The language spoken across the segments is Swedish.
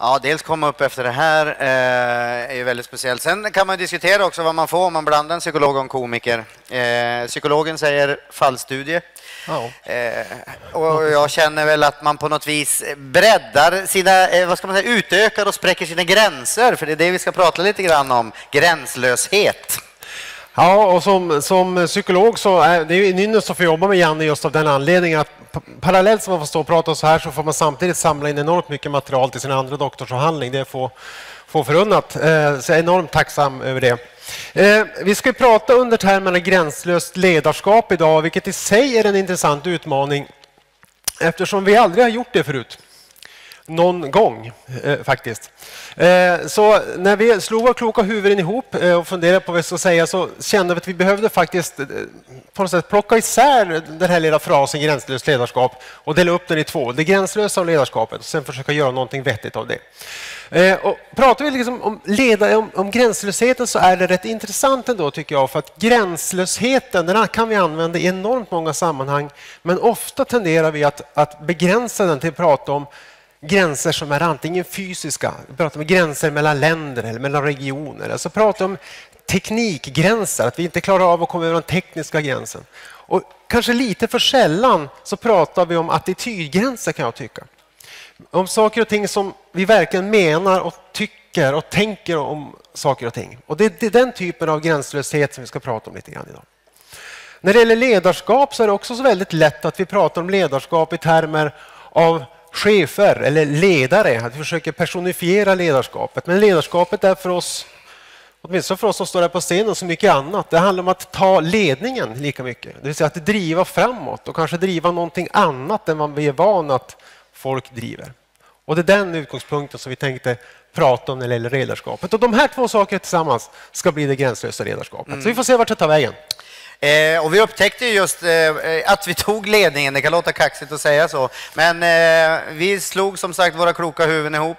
Ja, dels komma upp efter det här eh, är ju väldigt speciellt. Sen kan man diskutera också vad man får om man blandar en psykolog och en komiker. Eh, psykologen säger fallstudie. Eh, och jag känner väl att man på något vis breddar sina, eh, vad ska man säga, utökar och spräcker sina gränser. För det är det vi ska prata lite grann om, gränslöshet. Ja, och som, som psykolog så är det är en ynnest att få jobba med Janne just av den anledningen att parallellt som man får stå och prata så här så får man samtidigt samla in enormt mycket material till sin andra doktorsavhandling. Det är få, förunnat. Eh, så jag är enormt tacksam över det. Eh, vi ska prata under termerna gränslöst ledarskap idag, vilket i sig är en intressant utmaning eftersom vi aldrig har gjort det förut någon gång eh, faktiskt. Eh, så när vi slog våra kloka huvuden ihop eh, och funderade på vad vi skulle säga så kände vi att vi behövde faktiskt eh, på något sätt plocka isär den här lilla frasen gränslöst ledarskap och dela upp den i två. Det gränslösa och ledarskapet och sen försöka göra någonting vettigt av det. Eh, och pratar vi liksom om, leda, om, om gränslösheten så är det rätt intressant ändå tycker jag för att gränslösheten den kan vi använda i enormt många sammanhang men ofta tenderar vi att, att begränsa den till att prata om gränser som är antingen fysiska, vi pratar om gränser mellan länder eller mellan regioner, alltså pratar om teknikgränser, att vi inte klarar av att komma över den tekniska gränsen. Och kanske lite för sällan så pratar vi om attitydgränser kan jag tycka. Om saker och ting som vi verkligen menar och tycker och tänker om saker och ting. Och det, är den typen av gränslöshet som vi ska prata om lite grann idag. När det gäller ledarskap så är det också så väldigt lätt att vi pratar om ledarskap i termer av chefer eller ledare, att vi försöker personifiera ledarskapet. Men ledarskapet är för oss, åtminstone för oss som står här på scenen, så mycket annat. Det handlar om att ta ledningen lika mycket. Det vill säga att driva framåt och kanske driva någonting annat än vad vi är vana att folk driver. Och det är den utgångspunkten som vi tänkte prata om när det gäller ledarskapet. Och de här två sakerna tillsammans ska bli det gränslösa ledarskapet. Så vi får se vart det tar vägen. Eh, och vi upptäckte just eh, att vi tog ledningen, det kan låta kaxigt att säga så, men eh, vi slog som sagt våra kloka huvuden ihop.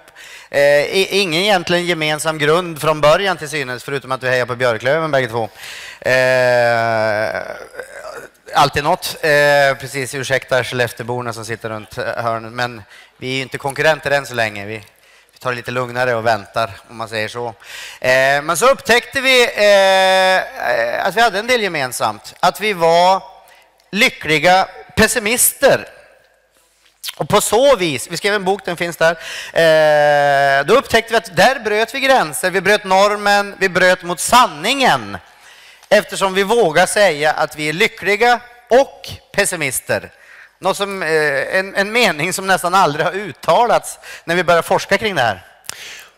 Eh, ingen egentligen gemensam grund från början till synes, förutom att vi hejar på Björklöven bägge två. Eh, alltid något. Eh, precis, ursäkta Skellefteåborna som sitter runt eh, hörnet, men vi är inte konkurrenter än så länge. Vi tar det lite lugnare och väntar, om man säger så. Eh, men så upptäckte vi eh, att vi hade en del gemensamt. Att vi var lyckliga pessimister. Och på så vis, vi skrev en bok, den finns där, eh, då upptäckte vi att där bröt vi gränser, vi bröt normen, vi bröt mot sanningen. Eftersom vi vågar säga att vi är lyckliga och pessimister. Något som, eh, en, en mening som nästan aldrig har uttalats när vi börjar forska kring det här.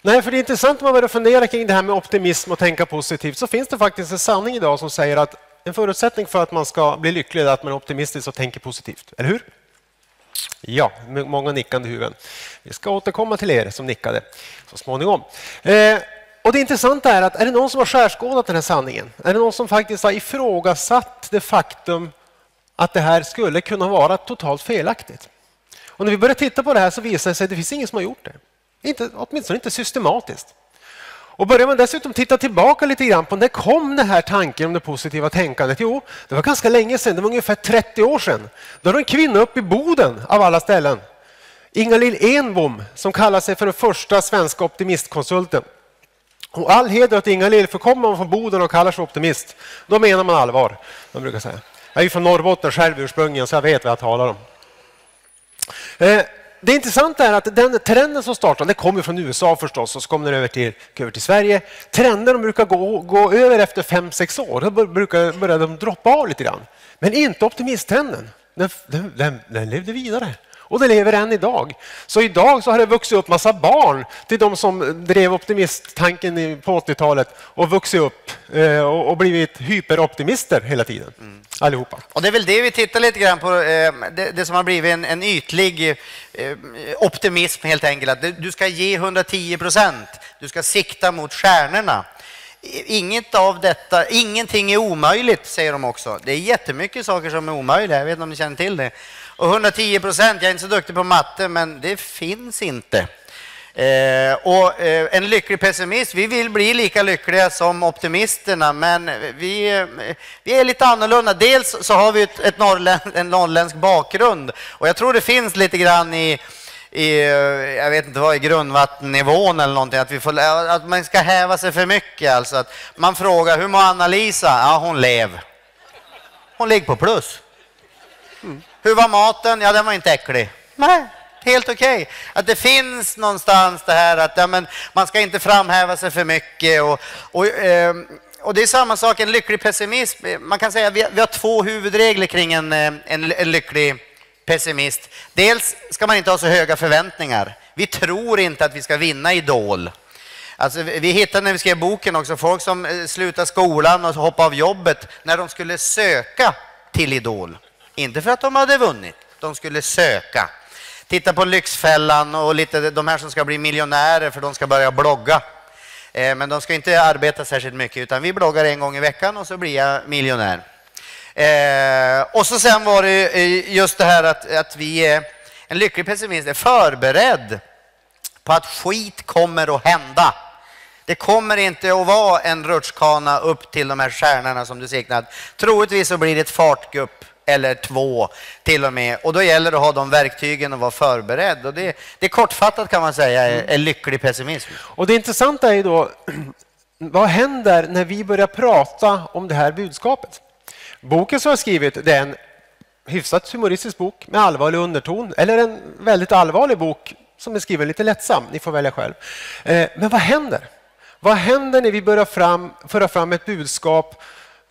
Nej, för det är intressant om man börjar fundera kring det här med optimism och tänka positivt. Så finns det faktiskt en sanning idag som säger att en förutsättning för att man ska bli lycklig är att man är optimistisk och tänker positivt. Eller hur? Ja, med många nickande huvuden. Vi ska återkomma till er som nickade så småningom. Eh, och det intressanta är att är det någon som har skärskådat den här sanningen? Är det någon som faktiskt har ifrågasatt det faktum att det här skulle kunna vara totalt felaktigt? Och när vi börjar titta på det här så visar det sig att det finns ingen som har gjort det. Inte, åtminstone inte systematiskt. Och börjar man dessutom titta tillbaka lite grann på när kom den här tanken om det positiva tänkandet? Jo, det var ganska länge sedan, det var ungefär 30 år sedan. Då var det en kvinna uppe i Boden, av alla ställen, Ingalill Enbom, som kallar sig för den första svenska optimistkonsulten. Och all heder åt Ingalill, för kommer man från Boden och kallar sig optimist, då menar man allvar. Man brukar säga. Jag är ju från Norrbotten själv ursprungligen, så jag vet vad jag talar om. Eh, det intressanta är att den trenden som startade, det kommer från USA förstås och så kom den över till, över till Sverige. Trenden brukar gå, gå över efter fem sex år. Då brukar börja de droppa av lite grann. Men inte optimisttrenden. Den, den, den, den levde vidare. Och det lever än idag. Så idag så har det vuxit upp massa barn till de som drev optimisttanken på 80-talet och vuxit upp eh, och, blivit hyperoptimister hela tiden. Allihopa. Och det är väl det vi tittar lite grann på, eh, det, som har blivit en, en ytlig eh, optimism helt enkelt. Att du- ska ge 110 procent, du ska sikta mot stjärnorna. Inget av detta, ingenting är omöjligt, säger de också. Det är jättemycket saker som är omöjliga, jag vet inte om ni känner till det. Och 110 procent, jag är inte så duktig på matte, men det finns inte. Eh, och eh, en lycklig pessimist, vi vill bli lika lyckliga som optimisterna, men vi, eh, vi är lite annorlunda. Dels så har vi ett, ett norrlän, en norrländsk bakgrund och jag tror det finns lite grann i, i, jag vet inte vad, i grundvattennivån eller någonting, att, vi får, att man ska häva sig för mycket. Alltså att man frågar, hur mår Anna-Lisa? Ja, hon lev. Hon ligger på plus. Mm. Hur var maten? Ja, den var inte äcklig. Nej, helt okej. Okay. Att det finns någonstans det här att ja, men man ska inte framhäva sig för mycket. Och, och, eh, och det är samma sak, en lycklig pessimism. Man kan säga att vi, vi har två huvudregler kring en, eh, en, en lycklig pessimist. Dels ska man inte ha så höga förväntningar. Vi tror inte att vi ska vinna Idol. Alltså, vi hittade när vi skrev boken också folk som eh, slutade skolan och hoppade av jobbet när de skulle söka till Idol. Inte för att de hade vunnit, de skulle söka. Titta på Lyxfällan och lite de här som ska bli miljonärer för de ska börja blogga. Eh, men de ska inte arbeta särskilt mycket utan vi bloggar en gång i veckan och så blir jag miljonär. Eh, och så sen var det eh, just det här att, att vi är en lycklig pessimist är förberedd på att skit kommer att hända. Det kommer inte att vara en rutschkana upp till de här stjärnorna som du seglat. Troligtvis så blir det ett fartgupp eller två till och med. Och då gäller det att ha de verktygen och vara förberedd. Och det, det är kortfattat kan man säga är, är lycklig pessimism. Och det intressanta är ju då, vad händer när vi börjar prata om det här budskapet? Boken som jag skrivit det är en hyfsat humoristisk bok med allvarlig underton eller en väldigt allvarlig bok som är skriven lite lättsam. Ni får välja själv. Eh, men vad händer? Vad händer när vi börjar fram, föra fram ett budskap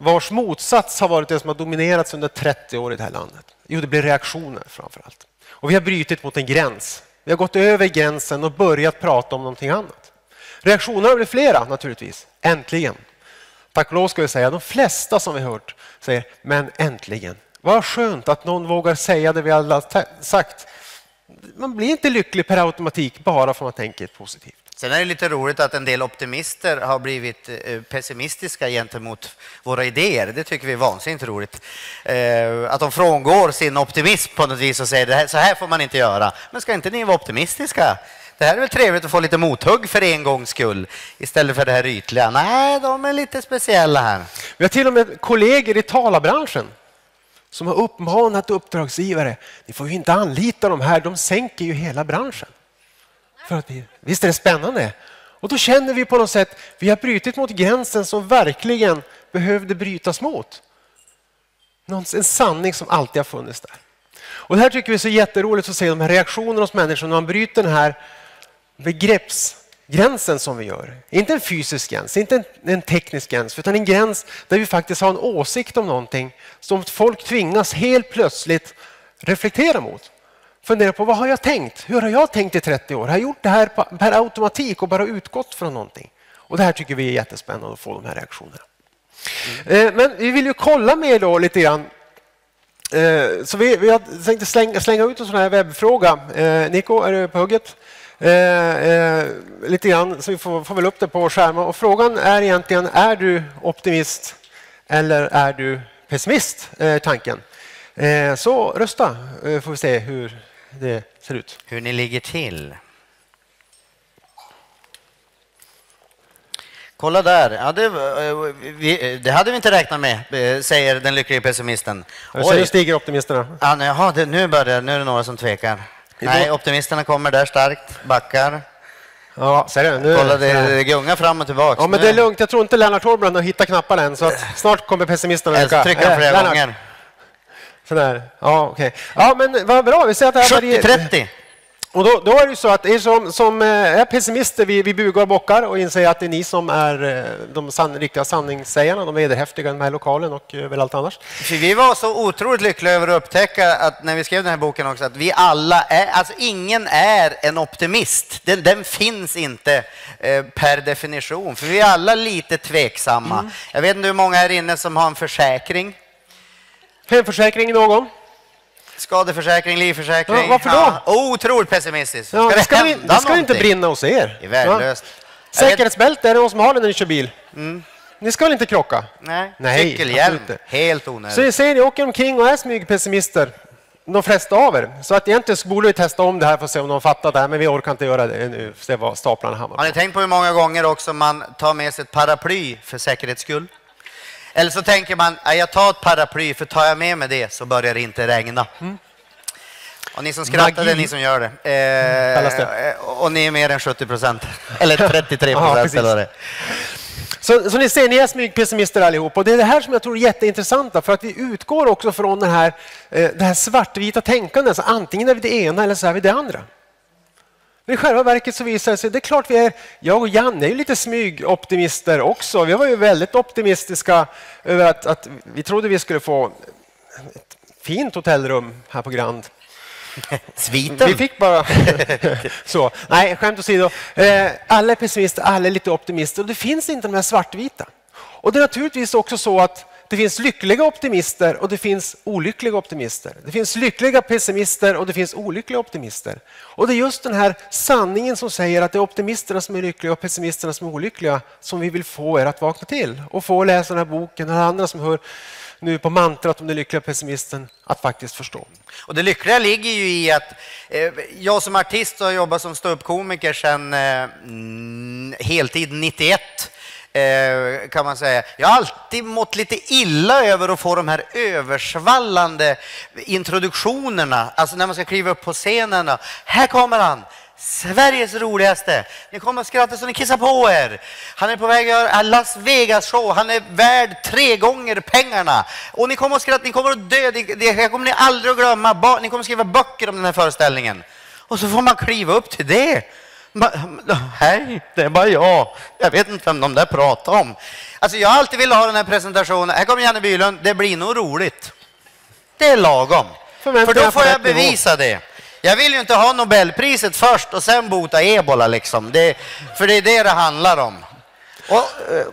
vars motsats har varit det som har dominerats under 30 år i det här landet? Jo, det blir reaktioner framför allt. Och vi har brutit mot en gräns. Vi har gått över gränsen och börjat prata om någonting annat. Reaktionerna blir flera naturligtvis. Äntligen. Tack och lov ska vi säga, de flesta som vi hört säger men äntligen. Vad skönt att någon vågar säga det vi alla sagt. Man blir inte lycklig per automatik bara för att man tänker positivt. Sen är det lite roligt att en del optimister har blivit eh, pessimistiska gentemot våra idéer. Det tycker vi är vansinnigt roligt. Eh, att de frångår sin optimism på något vis och säger att så här får man inte göra. Men ska inte ni vara optimistiska? Det här är väl trevligt att få lite mothugg för en gångs skull istället för det här ytliga. Nej, de är lite speciella här. Vi har till och med kollegor i talarbranschen som har uppmanat uppdragsgivare. Ni får ju inte anlita de här, de sänker ju hela branschen. För att vi, visst är det spännande? Och då känner vi på något sätt vi har brutit mot gränsen som verkligen behövde brytas mot. En sanning som alltid har funnits där. Och det här tycker vi är så jätteroligt att se de här reaktionerna hos människor när man bryter den här begreppsgränsen som vi gör. Inte en fysisk gräns, inte en, en, teknisk gräns, utan en gräns där vi faktiskt har en åsikt om någonting som folk tvingas helt plötsligt reflektera mot. Fundera på vad har jag tänkt? Hur har jag tänkt i 30 år? Har jag gjort det här per automatik och bara utgått från någonting? Och det här tycker vi är jättespännande att få de här reaktionerna. Mm. Men vi vill ju kolla med då lite grann Eh, så vi, vi har tänkt slänga, slänga ut en sån här webbfråga. Eh, Nico, är du på hugget? Eh, eh, lite grann, så vi får, får väl upp det på skärmen. Och frågan är egentligen, är du optimist eller är du pessimist? Eh, tanken. Eh, så rösta, eh, får vi se hur det ser ut. Hur ni ligger till. Kolla där. Ja, det, eh, vi, det, hade vi inte räknat med, eh, säger den lyckliga pessimisten. Nu stiger optimisterna. Ja, jaha, det, nu, börjar, nu är det några som tvekar. Nej, optimisterna kommer där starkt, backar. Ja, ser du? Nu, Kolla, det, det gungar fram och tillbaka. Ja, men det är lugnt. Jag tror inte Lennart Holmbrand har hittat knapparna än, så snart kommer pessimisterna öka. Jag trycker flera äh, gånger. Sådär. Ja, okej. Okay. Ja, men vad bra. Vi ser att det här 70-30. Och då, då, är det så att er som, som eh, är pessimister, vi, vi bugar och bockar och inser att det är ni som är eh, de san, riktiga sanningssägarna, de vederhäftiga i den här lokalen och överallt eh, annars. För vi var så otroligt lyckliga över att upptäcka att när vi skrev den här boken också, att vi alla är, alltså ingen är en optimist. Den, den finns inte eh, per definition, för vi är alla lite tveksamma. Mm. Jag vet inte hur många här inne som har en försäkring. Hemförsäkring någon? Skadeförsäkring, livförsäkring. Ja, varför då? Ja, otroligt pessimistiskt. Ska det, ska det, det ska inte brinna hos er? Det är värdelöst. Ja. Säkerhetsbälte, är det någon som har det när ni kör bil? Mm. Ni ska väl inte krocka? Nej, Nej cykelhjälm. Helt onödigt. Så ser ni åker omkring och är smygpessimister, de flesta av er. Så att egentligen borde vi testa om det här för att se om de fattar det här, men vi orkar inte göra det nu. Se vad staplarna hamnar Har ni tänkt på hur många gånger också man tar med sig ett paraply för säkerhets skull? Eller så tänker man, jag tar ett paraply för tar jag med mig det så börjar det inte regna. Mm. Och ni som skrattar, det är ni som gör det. Eh, det. Och ni är mer än 70 procent. Eller 33 procent. ja, så, så ni ser, ni är smygpessimister allihop. Och det är det här som jag tror är jätteintressant. För att vi utgår också från den här, eh, det här svartvita tänkandet. Så antingen är vi det ena eller så är vi det andra. Men i själva verket så visar det sig, det är klart vi är, jag och Janne är ju lite smygoptimister också. Vi var ju väldigt optimistiska över att, att vi trodde vi skulle få ett fint hotellrum här på Grand. Sviten? Vi fick bara... så. Nej, skämt åsido. Eh, alla är pessimister, alla är lite optimister och det finns inte de här svartvita. Och det är naturligtvis också så att det finns lyckliga optimister och det finns olyckliga optimister. Det finns lyckliga pessimister och det finns olyckliga optimister. Och det är just den här sanningen som säger att det är optimisterna som är lyckliga och pessimisterna som är olyckliga som vi vill få er att vakna till och få läsa den här boken och andra som hör nu på mantrat om den lyckliga pessimisten att faktiskt förstå. Och det lyckliga ligger ju i att eh, jag som artist har jobbat som ståuppkomiker sedan eh, mm, heltid 91 eh, kan man säga. Jag har alltid mått lite illa över att få de här översvallande introduktionerna, alltså när man ska kliva upp på scenen. Här kommer han! Sveriges roligaste. Ni kommer att skratta så ni kissar på er. Han är på väg att göra Las Vegas-show. Han är värd tre gånger pengarna. Och ni kommer att skratta, ni kommer att dö. Det, det kommer ni aldrig att glömma. Ni kommer att skriva böcker om den här föreställningen. Och så får man kliva upp till det. Hej, det är bara jag. Jag vet inte vem de där pratar om. Alltså jag har alltid velat ha den här presentationen. Här kommer Janne Bylund. Det blir nog roligt. Det är lagom. För då får jag bevisa det. Jag vill ju inte ha Nobelpriset först och sen bota ebola, liksom. Det, för det är det det handlar om. Och, eh,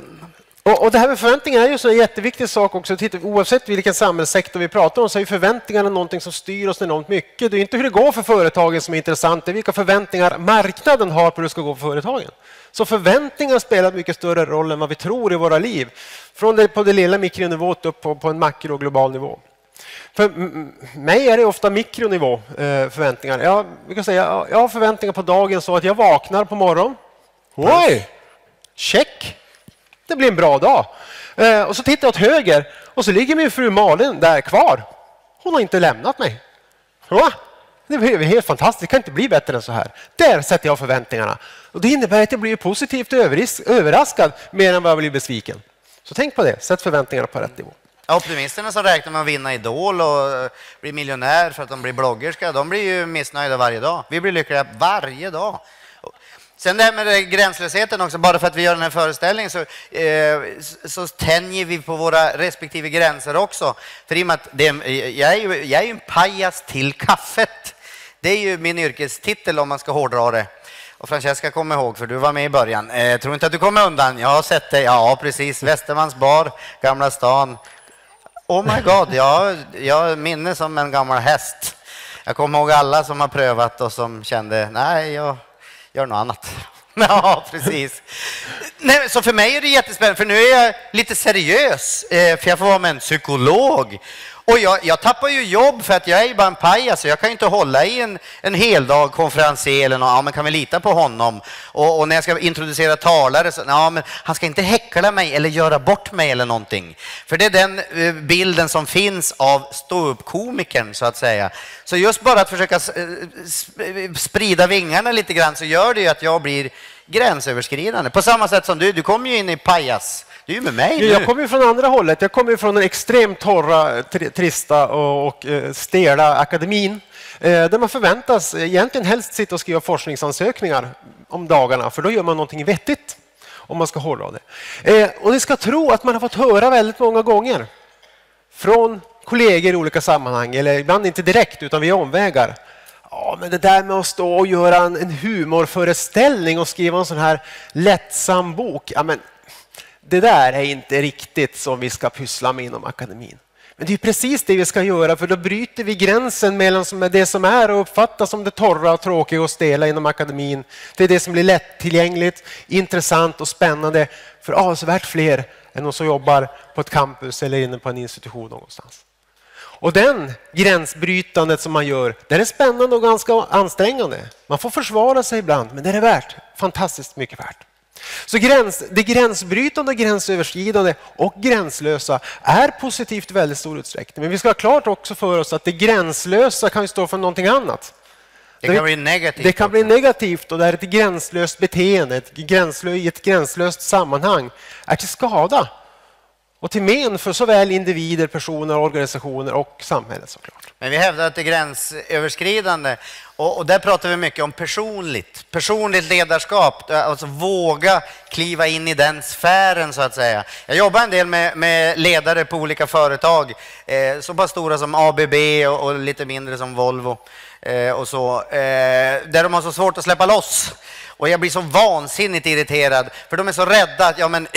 och, och, det här med förväntningar är ju en jätteviktig sak också. Titta, oavsett vilken samhällssektor vi pratar om så är förväntningarna någonting som styr oss enormt mycket. Det är inte hur det går för företagen som är intressant, det är vilka förväntningar marknaden har på hur det ska gå för företagen. Så förväntningar spelar mycket större roll än vad vi tror i våra liv. Från det, på det lilla mikronivåt upp på, på en makro och global nivå. För mig är det ofta mikronivå eh, förväntningar. Jag, kan säga, jag har förväntningar på dagen så att jag vaknar på morgonen. Oj! Check! Det blir en bra dag. Eh, och så tittar jag åt höger och så ligger min fru Malin där kvar. Hon har inte lämnat mig. Va? Det är helt fantastiskt, det kan inte bli bättre än så här. Där sätter jag förväntningarna. Och Det innebär att jag blir positivt överraskad mer än vad jag blir besviken. Så tänk på det, sätt förväntningarna på rätt nivå. Optimisterna som räknar med att vinna Idol och eh, bli miljonär för att de blir bloggerska, de blir ju missnöjda varje dag. Vi blir lyckliga varje dag. Sen det här med gränslösheten också, bara för att vi gör den här föreställningen så, eh, så tänjer vi på våra respektive gränser också. För i och med att det, jag, är ju, jag är ju en pajas till kaffet. Det är ju min yrkestitel om man ska hårdra det. Och Francesca kommer ihåg, för du var med i början. Eh, tror inte att du kommer undan. Jag har sett dig. Ja, precis. Västermans bar, Gamla stan, Oh my god, jag, jag minne som en gammal häst. Jag kommer ihåg alla som har prövat och som kände, nej, jag gör något annat. Ja, precis. Nej, så för mig är det jättespännande, för nu är jag lite seriös, eh, för jag får vara med en psykolog och jag, jag, tappar ju jobb för att jag är ju bara en pajas. Jag kan ju inte hålla i en, en heldag eller något. Ja, men kan vi lita på honom? Och, och, när jag ska introducera talare så, ja, men han ska inte häckla mig eller göra bort mig eller någonting. För det är den eh, bilden som finns av ståuppkomikern så att säga. Så just bara att försöka eh, eh, sprida vingarna lite grann så gör det ju att jag blir gränsöverskridande. På samma sätt som du, du kommer ju in i pajas du är med mig nu. Jag kommer från andra hållet. Jag kommer från den extremt torra, trista och eh, stela akademin eh, där man förväntas egentligen helst sitta och skriva forskningsansökningar om dagarna, för då gör man någonting vettigt om man ska hårdra det. Eh, och ni ska tro att man har fått höra väldigt många gånger från kollegor i olika sammanhang, eller ibland inte direkt utan via omvägar. Ja, men det där med att stå och göra en humorföreställning och skriva en sån här lättsam bok. Ja, men det där är inte riktigt som vi ska pyssla med inom akademin. Men det är precis det vi ska göra, för då bryter vi gränsen mellan det som är och uppfattas som det torra, och tråkiga och stela inom akademin. Det är det som blir lättillgängligt, intressant och spännande för avsevärt fler än de som jobbar på ett campus eller inne på en institution någonstans. Och den gränsbrytandet som man gör, det är spännande och ganska ansträngande. Man får försvara sig ibland, men det är värt. Fantastiskt mycket värt. Så gräns, det gränsbrytande, gränsöverskridande och gränslösa är positivt i väldigt stor utsträckning. Men vi ska ha klart också för oss att det gränslösa kan ju stå för någonting annat. Det kan bli negativt. Det kan bli negativt och det är ett gränslöst beteende ett gränslö, i ett gränslöst sammanhang är till skada och till men för såväl individer, personer, organisationer och samhället såklart. Men vi hävdar att det är gränsöverskridande och, och där pratar vi mycket om personligt, personligt ledarskap, alltså våga kliva in i den sfären så att säga. Jag jobbar en del med, med ledare på olika företag, eh, så pass stora som ABB och, och lite mindre som Volvo eh, och så, eh, där de har så svårt att släppa loss. Och jag blir så vansinnigt irriterad, för de är så rädda att ja, men,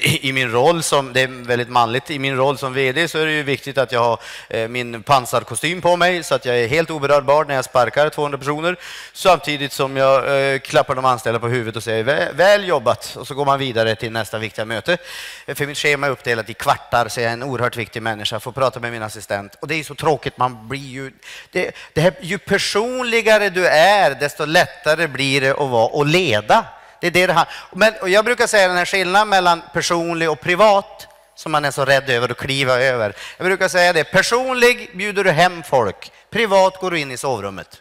i min roll som, det är väldigt manligt, i min roll som VD så är det ju viktigt att jag har eh, min pansarkostym på mig så att jag är helt oberörbar när jag sparkar 200 personer, samtidigt som jag eh, klappar de anställda på huvudet och säger väl, väl jobbat, och så går man vidare till nästa viktiga möte. Eh, för mitt schema är uppdelat i kvartar, så jag är en oerhört viktig människa, får prata med min assistent. Och det är så tråkigt, man blir ju... Det, det här, ju personligare du är, desto lättare blir det att vara och leda. Det är det det Men, jag brukar säga den här skillnaden mellan personlig och privat som man är så rädd över att kliva över. Jag brukar säga det, personlig bjuder du hem folk, privat går du in i sovrummet.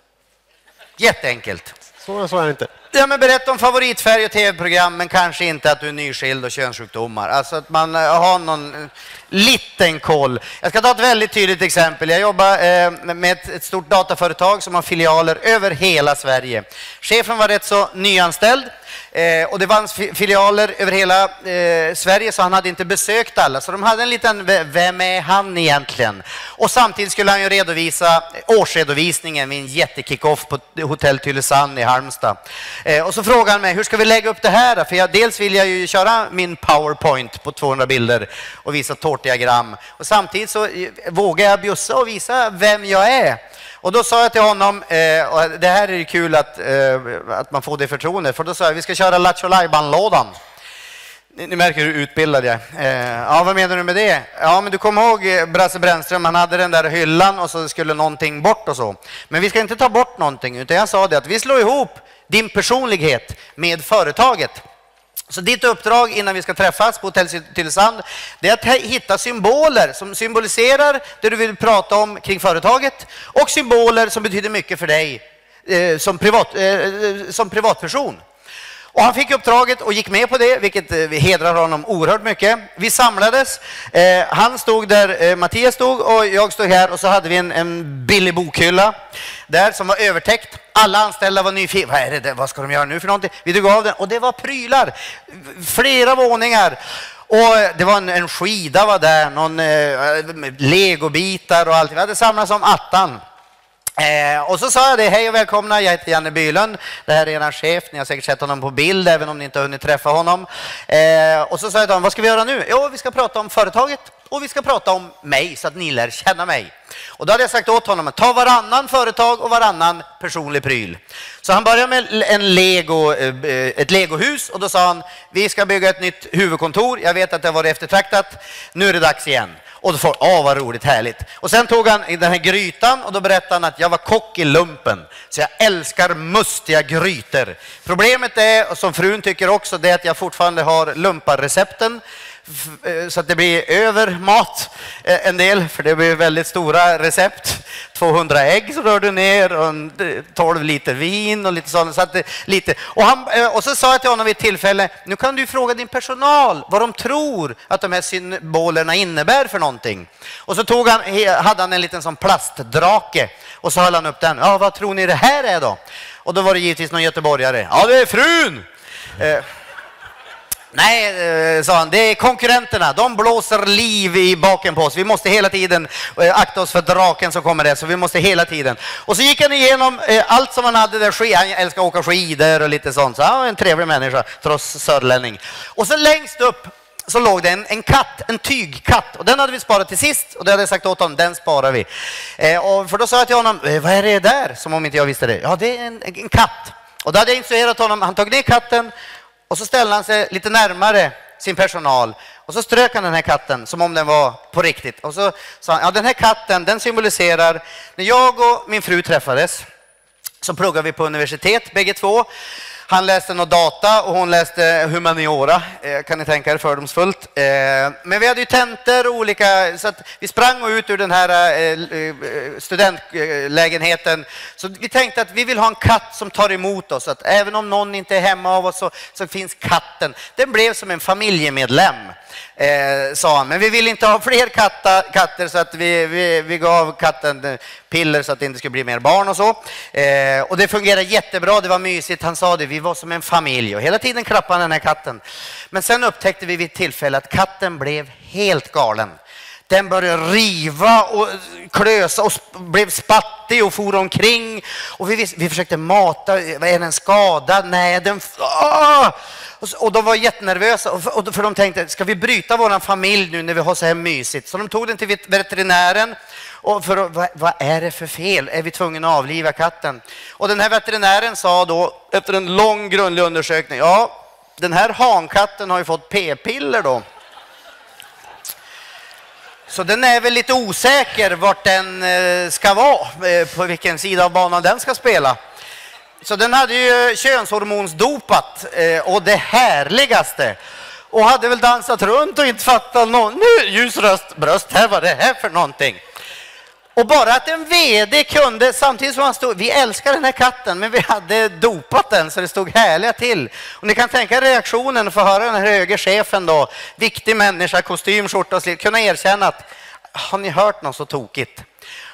Jätteenkelt. Så, så är det inte. Ja, men berätta om favoritfärg och tv-program, men kanske inte att du är nyskild och könssjukdomar. Alltså att man eh, har någon eh, liten koll. Jag ska ta ett väldigt tydligt exempel. Jag jobbar eh, med ett stort dataföretag som har filialer över hela Sverige. Chefen var rätt så nyanställd Eh, och det fanns filialer över hela eh, Sverige, så han hade inte besökt alla. Så de hade en liten, vem är han egentligen? Och samtidigt skulle han ju redovisa eh, årsredovisningen vid en jättekickoff på Hotell Tylösand i Halmstad. Eh, och så frågade han mig, hur ska vi lägga upp det här? För jag, dels vill jag ju köra min powerpoint på 200 bilder och visa tårtdiagram. Och samtidigt så eh, vågar jag bjussa och visa vem jag är. Och då sa jag till honom, eh, och det här är ju kul att, eh, att man får det förtroendet, för då sa jag vi ska köra Lattjo lådan ni, ni, märker hur utbildad jag är. Eh, ja, vad menar du med det? Ja, men du kommer ihåg eh, Brasse Brännström, han hade den där hyllan och så skulle någonting bort och så. Men vi ska inte ta bort någonting, utan jag sa det att vi slår ihop din personlighet med företaget. Så ditt uppdrag innan vi ska träffas på Hotell Tylösand, det är att hitta symboler som symboliserar det du vill prata om kring företaget och symboler som betyder mycket för dig eh, som, privat, eh, eh som privatperson. Och han fick uppdraget och gick med på det, vilket eh, hedrar honom oerhört mycket. Vi samlades, eh, han stod där, eh, Mattias stod och jag stod här och så hade vi en, en billig bokhylla där som var övertäckt. Alla anställda var nyfikna. Vad är det där? Vad ska de göra nu för någonting? Vi drog av den och det var prylar, flera våningar. Och eh, det var en, en skida var där, någon eh, legobitar och allt. Vi hade samlat som attan. Eh, och så sa jag det, hej och välkomna, jag heter Janne Bylund, det här är er chef, ni har säkert sett honom på bild även om ni inte har hunnit träffa honom. Eh, och så sa jag till honom, vad ska vi göra nu? Jo, vi ska prata om företaget och vi ska prata om mig så att ni lär känna mig. Och då hade jag sagt åt honom att ta varannan företag och varannan personlig pryl. Så han började med en Lego, eh, ett legohus och då sa han, vi ska bygga ett nytt huvudkontor, jag vet att det har varit eftertraktat, nu är det dags igen. Och då får åh vad roligt, härligt. Och sen tog han den här grytan och då berättade han att jag var kock i lumpen. Så jag älskar mustiga grytor. Problemet är, som frun tycker också, det är att jag fortfarande har lumparrecepten. Eh, så att det blir över mat eh, en del, för det blir väldigt stora recept. 200 ägg så rör du ner och 12 eh, liter vin och lite sånt. Så att det, lite. Och, han, och så sa jag till honom vid ett tillfälle, nu kan du fråga din personal vad de tror att de här symbolerna innebär för någonting. Och så tog han, hade han en liten sån plastdrake och så höll han upp den. Ja, vad tror ni det här är då? Och då var det givetvis någon göteborgare. Ja, det är frun! Nej, eh, sa han, det är konkurrenterna. De blåser liv i baken på oss. Vi måste hela tiden eh, akta oss för draken som kommer där, så vi måste hela tiden. Och så gick han igenom eh, allt som han hade där. Han älskar att åka skidor och lite sånt. Så han var en trevlig människa, trots sörlänning. Och så längst upp så låg det en, en katt, en tygkatt. Och den hade vi sparat till sist och det hade jag sagt åt honom, den sparar vi. Och för då sa jag till honom, vad är det där? Som om inte jag visste det. Ja, det är en, en katt. Och då hade jag instruerat honom, han tog ner katten och så ställde han sig lite närmare sin personal och så strök han den här katten som om den var på riktigt. Och så sa han, ja den här katten den symboliserar, när jag och min fru träffades så pluggade vi på universitet bägge två. Han läste något data och hon läste humaniora. Eh, kan ni tänka er fördomsfullt. Eh, men vi hade ju tentor och olika, så att vi sprang ut ur den här eh, eh, studentlägenheten. Så vi tänkte att vi vill ha en katt som tar emot oss. Att även om någon inte är hemma av oss så, så finns katten. Den blev som en familjemedlem eh, sa han. Men vi vill inte ha fler katta, katter så att vi, vi, vi gav katten eh, piller så att det inte skulle bli mer barn och så. Och det fungerade jättebra, det var mysigt. Han sa det, vi var som en familj och hela tiden klappade han den här katten. Men sen upptäckte vi vid ett tillfälle att katten blev helt galen. Den började riva och klösa och blev spattig och for omkring. Och vi, vi försökte mata, är den skadad? Nej, den... Åh! Ah! Och de var jättenervösa, för de tänkte, ska vi bryta vår familj nu när vi har så här mysigt? Så de tog den till veterinären. Och för, vad, vad är det för fel? Är vi tvungna att avliva katten? Och den här veterinären sa då, efter en lång grundlig undersökning, ja, den här hankatten har ju fått p-piller då. Så den är väl lite osäker vart den eh, ska vara, eh, på vilken sida av banan den ska spela. Så den hade ju könshormonsdopat eh, och det härligaste. Och hade väl dansat runt och inte fattat någon. Nu, ljus röst, bröst, här var det här för någonting. Och bara att en VD kunde, samtidigt som han stod, vi älskar den här katten, men vi hade dopat den så det stod härliga till. Och ni kan tänka er reaktionen att få höra den här höge chefen då, viktig människa, kostym, skjorta och slit, kunna erkänna att har ni hört något så tokigt?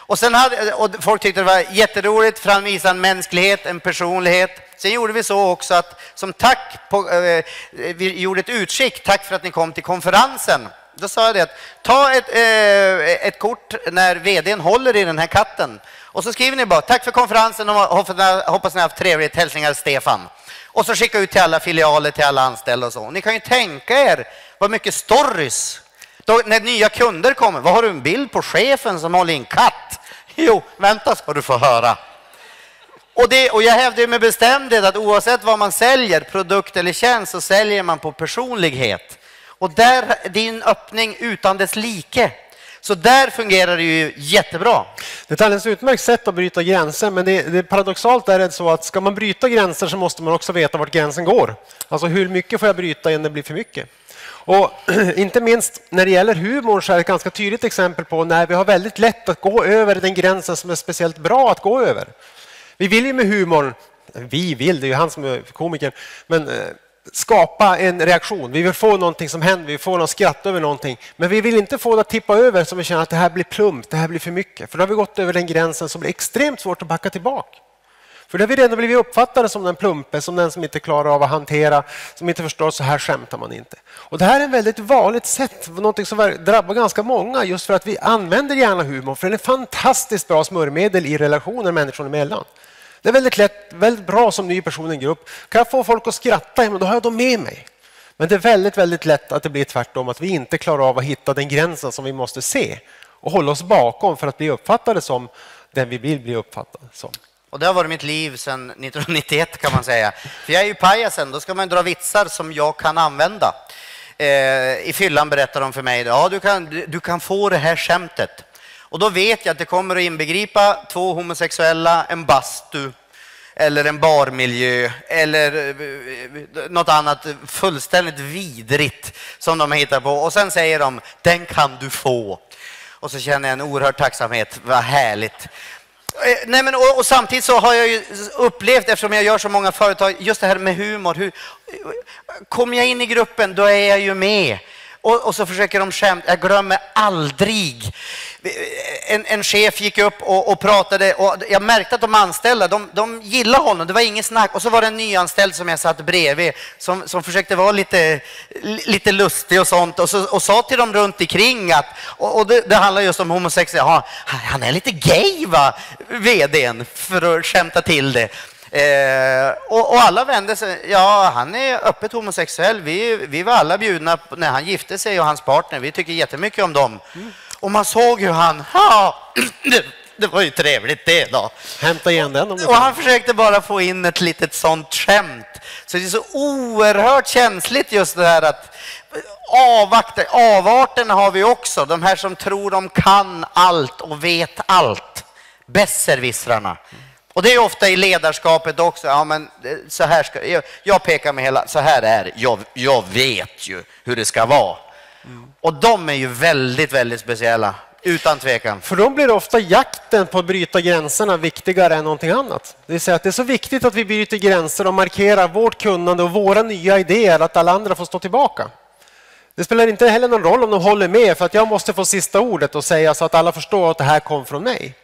Och, sen hade, och folk tyckte det var jätteroligt, för han visade en mänsklighet, en personlighet. Sen gjorde vi så också att som tack, på, eh, vi gjorde ett utskick, tack för att ni kom till konferensen. Då sa jag det att ta ett, eh, ett kort när vdn håller i den här katten och så skriver ni bara tack för konferensen och hoppas ni har haft trevligt. Hälsningar Stefan. Och så skicka ut till alla filialer, till alla anställda och så. Ni kan ju tänka er vad mycket stories då, när nya kunder kommer, vad har du en bild på chefen som håller i en katt? Jo, vänta ska du få höra. Och, det, och jag hävdar med bestämdhet att oavsett vad man säljer, produkt eller tjänst, så säljer man på personlighet. Och där, det är en öppning utan dess like. Så där fungerar det ju jättebra. Det är ett alldeles utmärkt sätt att bryta gränser, men det, det paradoxalt är det så att ska man bryta gränser så måste man också veta vart gränsen går. Alltså hur mycket får jag bryta innan det blir för mycket? Och inte minst när det gäller humor så är det ett ganska tydligt exempel på när vi har väldigt lätt att gå över den gränsen som är speciellt bra att gå över. Vi vill ju med humorn, vi vill, det är ju han som är komikern, men eh, skapa en reaktion. Vi vill få någonting som händer, vi vill få någon skratt över någonting. Men vi vill inte få det att tippa över så vi känner att det här blir plumpt, det här blir för mycket. För då har vi gått över den gränsen som blir extremt svårt att backa tillbaka. För det har vi redan blivit uppfattade som den plumpe, som den som inte klarar av att hantera, som inte förstår så här skämtar man inte. Och det här är ett väldigt vanligt sätt, någonting som drabbar ganska många just för att vi använder gärna humor, för den är fantastiskt bra smörjmedel i relationer människor emellan. Det är väldigt lätt, väldigt bra som ny person i en grupp. Kan jag få folk att skratta, då har jag dem med mig. Men det är väldigt, väldigt lätt att det blir tvärtom, att vi inte klarar av att hitta den gränsen som vi måste se och hålla oss bakom för att bli uppfattade som den vi vill bli uppfattade som. Och det har varit mitt liv sedan 1991 kan man säga. För jag är ju pajasen, då ska man dra vitsar som jag kan använda. Eh, I fyllan berättar de för mig, ja du kan, du, du kan få det här skämtet. Och då vet jag att det kommer att inbegripa två homosexuella, en bastu eller en barmiljö eller eh, eh, något annat fullständigt vidrigt som de hittar på. Och sen säger de, den kan du få. Och så känner jag en oerhörd tacksamhet, vad härligt. Eh, nej men, och, och, samtidigt så har jag ju upplevt, eftersom jag gör så många företag, just det här med humor. Hur, kommer jag in i gruppen, då är jag ju med. Och, och så försöker de skämta. Jag glömmer aldrig en, en chef gick upp och, och, pratade och jag märkte att de anställda, de, de gillade honom, det var inget snack. Och så var det en nyanställd som jag satt bredvid som, som försökte vara lite, lite lustig och sånt och, så, och sa till dem runt omkring att, och, och det, det, handlar just om homosexuella, han, han är lite gay va, vdn, för att skämta till det. Eh, och, och, alla vände sig. Ja, han är öppet homosexuell. Vi, vi var alla bjudna när han gifte sig och hans partner. Vi tycker jättemycket om dem. Mm. Och man såg hur han, ja, det, var ju trevligt det då. Hämta igen den om du Och han försökte bara få in ett litet sånt skämt. Så det är så oerhört känsligt just det här att avvakta. Avarterna har vi också, de här som tror de kan allt och vet allt. Besserwissrarna. Och det är ofta i ledarskapet också. Ja, men eh, så här ska, jag, jag pekar med hela, så här är. Jag, jag vet ju hur det ska vara. Mm. Och de är ju väldigt, väldigt speciella. Utan tvekan. För de blir ofta jakten på att bryta gränserna viktigare än någonting annat. Det vill säga att det är så viktigt att vi bryter gränser och markerar vårt kunnande och våra nya idéer, att alla andra får stå tillbaka. Det spelar inte heller någon roll om de håller med, för att jag måste få sista ordet och säga så att alla förstår att det här kom från mig.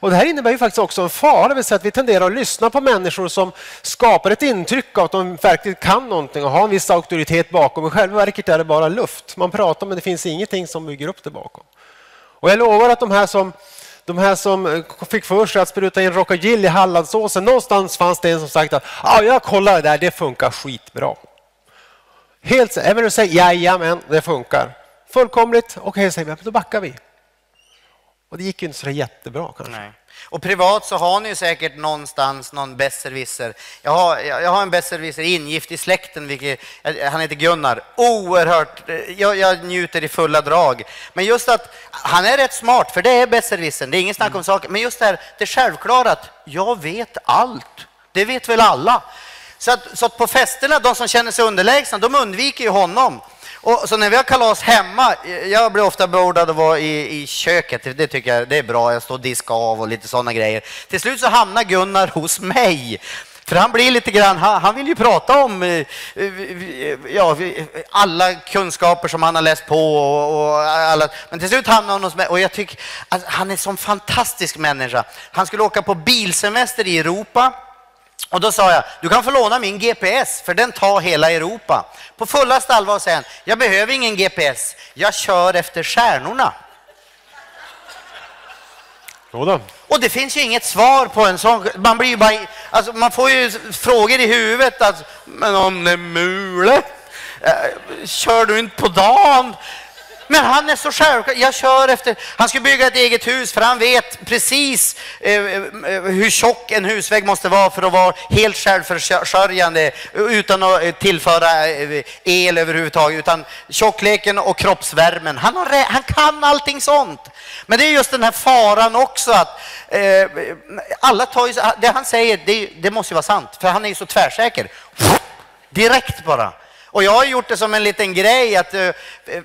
Och Det här innebär ju faktiskt också en fara, det vill säga att vi tenderar att lyssna på människor som skapar ett intryck av att de verkligen kan någonting och har en viss auktoritet bakom. I själva verket är det bara luft. Man pratar men det finns ingenting som bygger upp det bakom. Och jag lovar att de här som, de här som eh, fick för sig att spruta in Rockagill i Hallandsåsen, någonstans fanns det en som sagt att ah, jag kollar det där, det funkar skitbra. Helt även du säger jajamän, det funkar. Fullkomligt, okej, okay, säger vi, då backar vi. Och det gick ju inte så jättebra kanske. Nej. Och privat så har ni säkert någonstans någon besserwisser. Jag har, jag har en besserwisser ingift i släkten, vilket, han heter Gunnar. Oerhört, jag, jag njuter i fulla drag. Men just att han är rätt smart, för det är besserwissern, det är ingen snack om mm. saker. Men just det här, det självklara att jag vet allt. Det vet väl alla. Så att, så att på festerna, de som känner sig underlägsna, de undviker ju honom. Och så när vi har kalas hemma, jag blir ofta beordrad att vara i, i köket, det tycker jag det är bra, jag står och diskar av och lite sådana grejer. Till slut så hamnar Gunnar hos mig. För han blir lite grann, han, han vill ju prata om eh, eh, ja, alla kunskaper som han har läst på. Och, och alla, men till slut hamnar han hos mig och jag tycker att han är en sån fantastisk människa. Han skulle åka på bilsemester i Europa och då sa jag, du kan få låna min GPS, för den tar hela Europa. På fullaste allvar säger han, jag behöver ingen GPS, jag kör efter stjärnorna. Jodå. Och det finns ju inget svar på en sån, man blir bara, alltså man får ju frågor i huvudet, alltså, men om det är mule, eh, kör du inte på dagen? Men han är så självklar. Jag kör efter. Han ska bygga ett eget hus för han vet precis eh, eh hur tjock en husvägg måste vara för att vara helt självförsörjande utan att eh, tillföra eh, el överhuvudtaget. Utan tjockleken och kroppsvärmen. Han, har, han kan allting sånt. Men det är just den här faran också att eh, alla tar ju, det han säger, det, det måste ju vara sant. För han är ju så tvärsäker. Direkt bara. Och jag har gjort det som en liten grej, att, eh,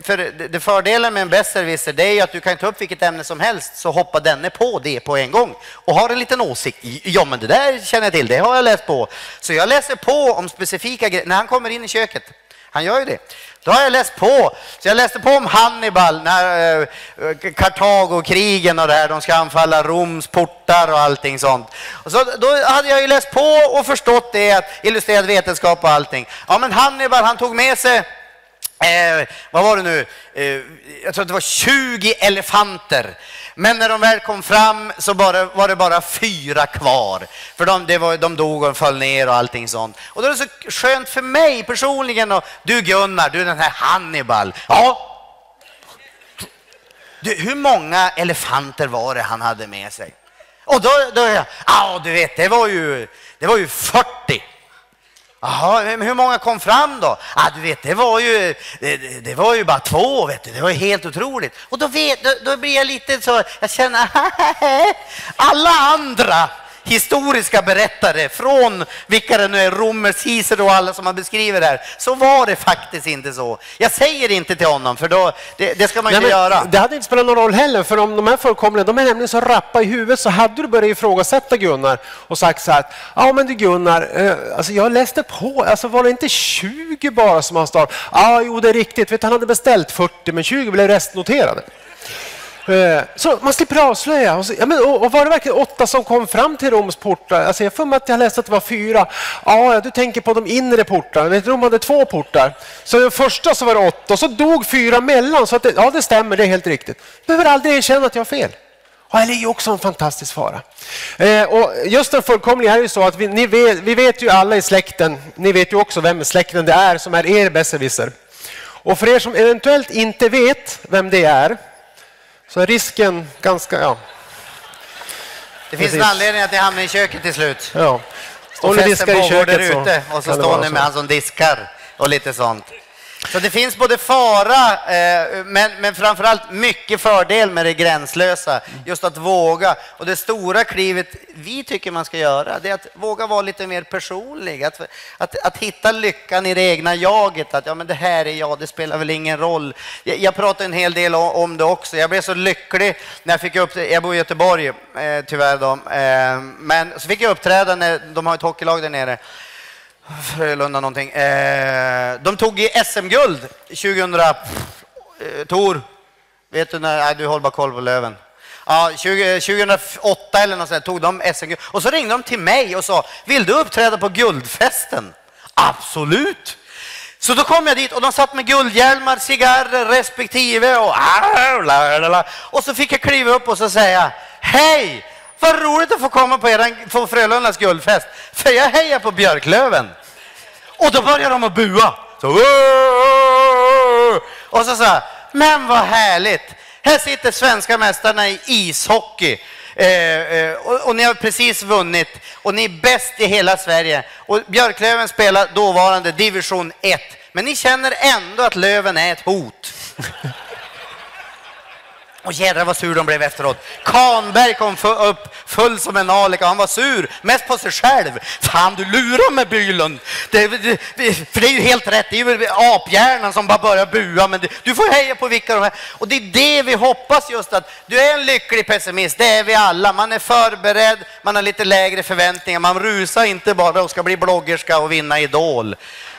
för det fördelen med en besserwisser det är ju att du kan ta upp vilket ämne som helst så hoppar denne på det på en gång och har en liten åsikt. Ja, men det där känner jag till, det har jag läst på. Så jag läser på om specifika grejer när han kommer in i köket. Han gör ju det. Då har jag läst på. Så jag läste på om Hannibal, när eh, Kartagokrigen och det här, de ska anfalla Roms portar och allting sånt. Och så, då hade jag ju läst på och förstått det, att illustrerad vetenskap och allting. Ja, men Hannibal, han tog med sig Eh, vad var det nu? Eh, jag tror att det var 20 elefanter. Men när de väl kom fram så bara, var det bara fyra kvar. För de, det var, de dog och föll ner och allting sånt. Och då är det så skönt för mig personligen och du Gunnar, du den här Hannibal. Ja, du, hur många elefanter var det han hade med sig? Och då, då ja, du vet, det var ju, det var ju 40. Jaha, hur många kom fram då? Ah, du vet, det var, ju, det, det, var ju bara två, vet du. det var ju helt otroligt. Och då, vet, då, då blir jag lite så, jag känner, alla andra historiska berättare från vilka det nu är, Romer, Caesar och alla som man beskriver här, så var det faktiskt inte så. Jag säger inte till honom, för då, det, det ska man Nej, inte göra. Det hade inte spelat någon roll heller, för om de här förkomliga, de är nämligen så rappa i huvudet, så hade du börjat ifrågasätta Gunnar och sagt så här, ja men du Gunnar, eh, alltså jag läste på, alltså var det inte 20 bara som han stal? Ja, jo det är riktigt, vet, han hade beställt 40, men 20 blev restnoterade. Eh, så man slipper avslöja. Och, så, ja, men, och, och, var det verkligen åtta som kom fram till Roms portar? Alltså, jag får mig att jag läste att det var fyra. Ja, du tänker på de inre portarna. Rom hade två portar. Så den första så var det åtta och så dog fyra mellan. Så att det, ja, det stämmer, det är helt riktigt. Du behöver aldrig erkänna att jag har fel. Och det är ju också en fantastisk fara. Eh, och just den fullkomliga är ju så att vi, ni vet, vi vet ju alla i släkten, ni vet ju också vem i släkten det är som är er besserwisser. Och för er som eventuellt inte vet vem det är så är risken ganska... Ja. Det finns Precis. en anledning att ni hamnar i köket till slut. Ja. Står i köket där ute och så står ni med han som diskar och lite sånt. Så det finns både fara, eh, men, men framförallt mycket fördel med det gränslösa. Just att våga. Och det stora klivet vi tycker man ska göra, det är att våga vara lite mer personlig. Att, att, att hitta lyckan i det egna jaget. Att ja, men det här är jag, det spelar väl ingen roll. Jag, jag pratar en hel del om, om det också. Jag blev så lycklig när jag fick upp, jag bor i Göteborg eh, tyvärr då, eh, men så fick jag uppträda när de har ett hockeylag där nere. Frölunda någonting. Eh, de tog i SM-guld 2000... Eh, Tor, vet du när... Nej, du håller bara koll på Löven. Ja, 20, 2008 eller något sånt tog de SM-guld. Och så ringde de till mig och sa, vill du uppträda på guldfesten? Absolut! Så då kom jag dit och de satt med guldhjälmar, cigarrer respektive och, ah, och så fick jag kliva upp och så säga, hej! Vad roligt att få komma på, eran, på Frölundas guldfest, för jag hejar på Björklöven. Och då börjar de att bua. Så, och så sa men vad härligt. Här sitter svenska mästarna i ishockey. Eh, eh, och, och, ni har precis vunnit och ni är bäst i hela Sverige. Och Björklöven spelar dåvarande division 1. Men ni känner ändå att Löven är ett hot. Och jädrar vad sur de blev efteråt. Kanberg kom upp full som en alika. Han var sur, mest på sig själv. Fan, du lurar mig Bylund. Det, det, för det är ju helt rätt. Det är ju aphjärnan som bara börjar bua. Men det, du får heja på vilka de är. Och det är det vi hoppas just att du är en lycklig pessimist. Det är vi alla. Man är förberedd, man har lite lägre förväntningar. Man rusar inte bara och ska bli bloggerska och vinna Idol.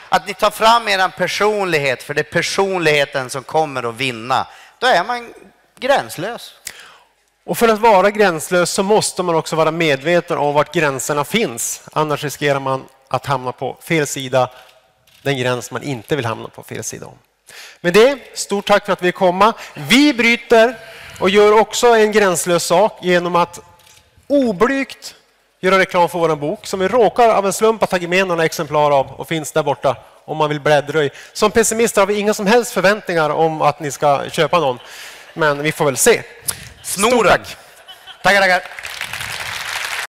Att ni tar fram er personlighet, för det är personligheten som kommer att vinna. Då är man gränslös. Och för att vara gränslös så måste man också vara medveten om vart gränserna finns. Annars riskerar man att hamna på fel sida, den gräns man inte vill hamna på fel sida om. Med det, stort tack för att vi komma. Vi bryter och gör också en gränslös sak genom att oblygt göra reklam för vår bok som vi råkar av en slump ha tagit med några exemplar av och finns där borta om man vill bläddra i. Som pessimister har vi inga som helst förväntningar om att ni ska köpa någon. Men vi får väl se. Snoren. Tackar, tackar.